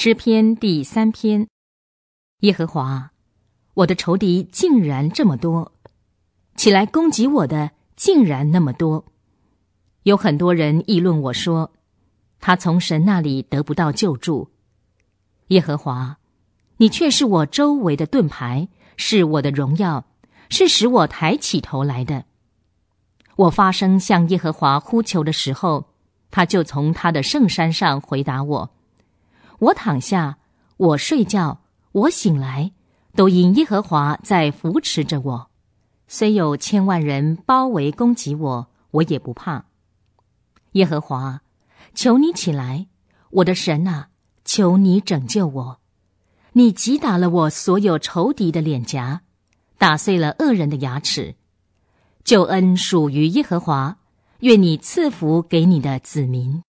诗篇第三篇，耶和华，我的仇敌竟然这么多，起来攻击我的竟然那么多。有很多人议论我说，他从神那里得不到救助。耶和华，你却是我周围的盾牌，是我的荣耀，是使我抬起头来的。我发声向耶和华呼求的时候，他就从他的圣山上回答我。我躺下，我睡觉，我醒来，都因耶和华在扶持着我。虽有千万人包围攻击我，我也不怕。耶和华，求你起来，我的神啊，求你拯救我。你击打了我所有仇敌的脸颊，打碎了恶人的牙齿。救恩属于耶和华，愿你赐福给你的子民。